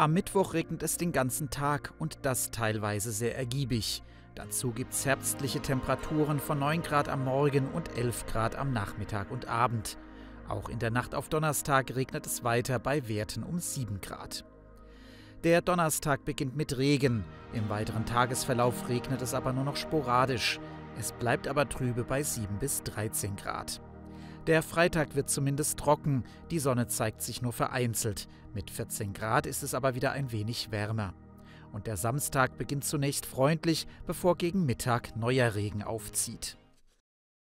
Am Mittwoch regnet es den ganzen Tag und das teilweise sehr ergiebig. Dazu gibt es herbstliche Temperaturen von 9 Grad am Morgen und 11 Grad am Nachmittag und Abend. Auch in der Nacht auf Donnerstag regnet es weiter bei Werten um 7 Grad. Der Donnerstag beginnt mit Regen. Im weiteren Tagesverlauf regnet es aber nur noch sporadisch. Es bleibt aber trübe bei 7 bis 13 Grad. Der Freitag wird zumindest trocken, die Sonne zeigt sich nur vereinzelt. Mit 14 Grad ist es aber wieder ein wenig wärmer. Und der Samstag beginnt zunächst freundlich, bevor gegen Mittag neuer Regen aufzieht.